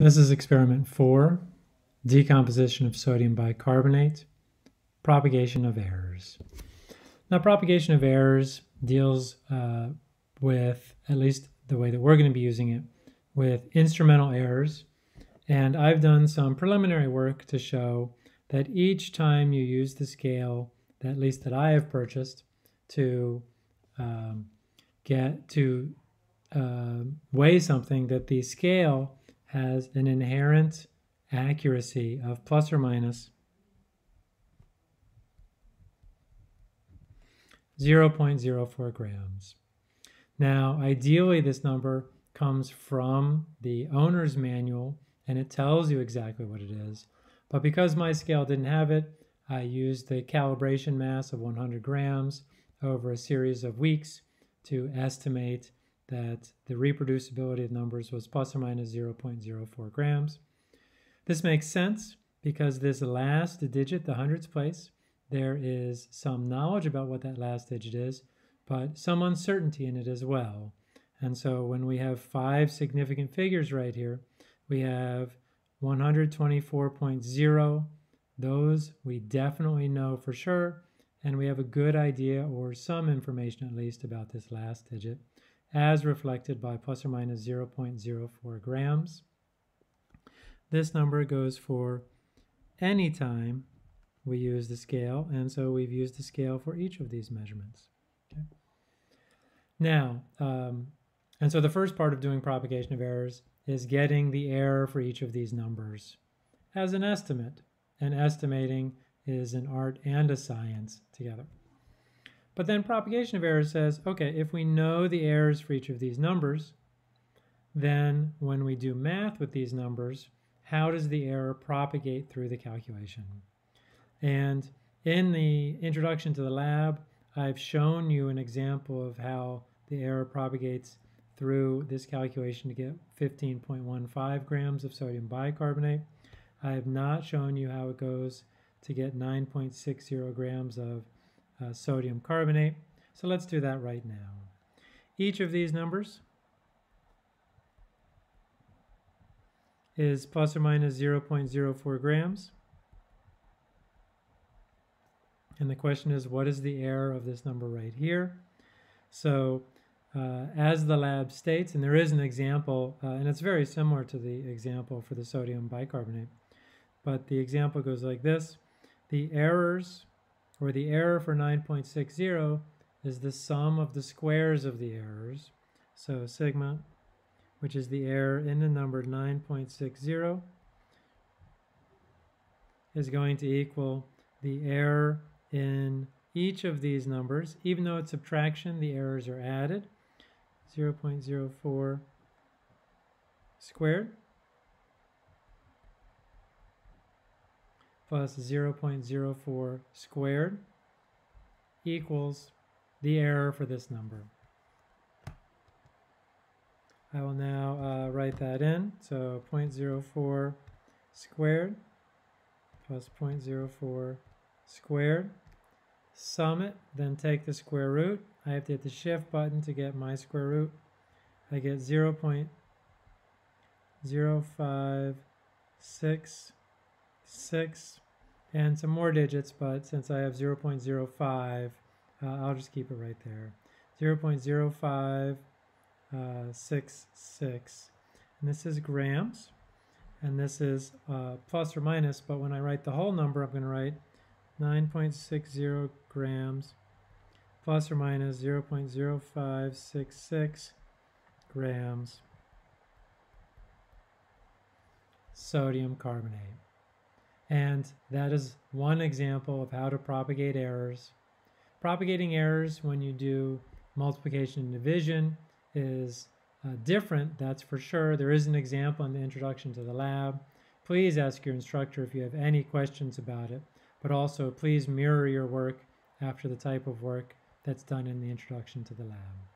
This is experiment four, decomposition of sodium bicarbonate, propagation of errors. Now, propagation of errors deals uh, with, at least the way that we're going to be using it, with instrumental errors. And I've done some preliminary work to show that each time you use the scale, at least that I have purchased, to um, get to uh, weigh something, that the scale has an inherent accuracy of plus or minus 0.04 grams. Now, ideally, this number comes from the owner's manual and it tells you exactly what it is. But because my scale didn't have it, I used the calibration mass of 100 grams over a series of weeks to estimate that the reproducibility of numbers was plus or minus 0.04 grams. This makes sense because this last digit, the hundredths place, there is some knowledge about what that last digit is, but some uncertainty in it as well. And so when we have five significant figures right here, we have 124.0. Those we definitely know for sure, and we have a good idea or some information at least about this last digit as reflected by plus or minus 0.04 grams. This number goes for any time we use the scale, and so we've used the scale for each of these measurements. Okay. Now, um, and so the first part of doing propagation of errors is getting the error for each of these numbers as an estimate. And estimating is an art and a science together. But then propagation of errors says, okay, if we know the errors for each of these numbers, then when we do math with these numbers, how does the error propagate through the calculation? And in the introduction to the lab, I've shown you an example of how the error propagates through this calculation to get 15.15 grams of sodium bicarbonate. I have not shown you how it goes to get 9.60 grams of uh, sodium carbonate. So let's do that right now. Each of these numbers is plus or minus 0.04 grams. And the question is, what is the error of this number right here? So uh, as the lab states, and there is an example, uh, and it's very similar to the example for the sodium bicarbonate, but the example goes like this. The errors where the error for 9.60 is the sum of the squares of the errors. So sigma, which is the error in the number 9.60, is going to equal the error in each of these numbers. Even though it's subtraction, the errors are added. 0.04 squared plus 0.04 squared equals the error for this number. I will now uh, write that in. So 0.04 squared plus 0.04 squared. Sum it, then take the square root. I have to hit the shift button to get my square root. I get 0.0566 and some more digits, but since I have 0.05, uh, I'll just keep it right there. 0.0566, uh, and this is grams, and this is uh, plus or minus, but when I write the whole number, I'm going to write 9.60 grams plus or minus 0.0566 grams sodium carbonate. And that is one example of how to propagate errors. Propagating errors when you do multiplication and division is uh, different, that's for sure. There is an example in the introduction to the lab. Please ask your instructor if you have any questions about it, but also please mirror your work after the type of work that's done in the introduction to the lab.